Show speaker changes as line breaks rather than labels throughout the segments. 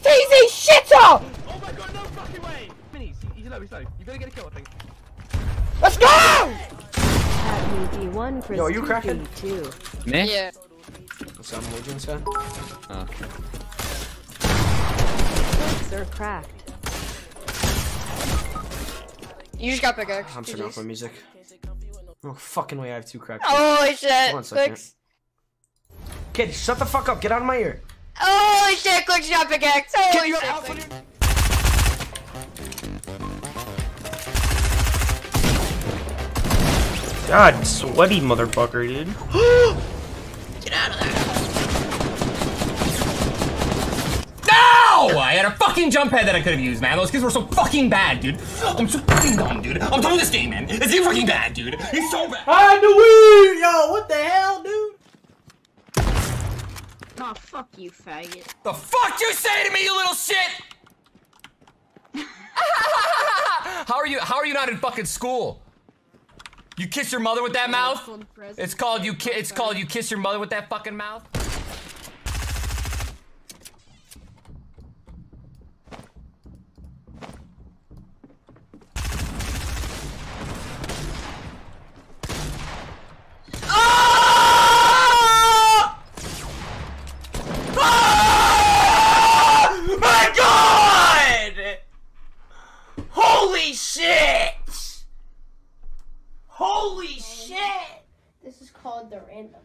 Steezy shitter! Oh my god, no fucking way! Minis, he's low, he's low. You're gonna get a kill, I think.
Let's go!
One for
Yo, are you cracking?
Two.
Me?
Yeah.
So I'm sir.
Oh.
They're cracked.
You just got pickaxe.
I'm turning off my music. No fucking way, I have two cracks.
Holy shit.
One second.
Six.
Kid, shut the fuck up. Get out of my ear.
Holy shit, Quicks got pickaxe.
Kid,
Holy
you
shit.
have alpha,
God, sweaty motherfucker, dude. Get out of there!
No! I had a fucking jump head that I could have used, man. Those kids were so fucking bad, dude. I'm so fucking dumb, dude. I'm done with this game, man. It's so fucking bad, dude. It's so bad.
I the weed, yo. What the hell, dude?
Oh, fuck you, faggot.
The fuck you say to me, you little shit? how are you? How are you not in fucking school? You kiss your mother with that mouth? It's called you. Ki- it's called you kiss your mother with that fucking mouth.
My God! Holy shit! Holy shit!
This is called the random.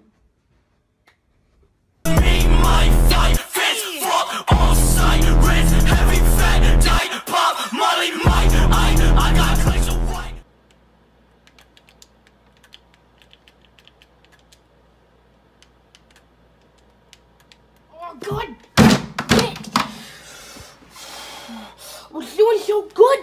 Oh god! Damn it. I was doing so good!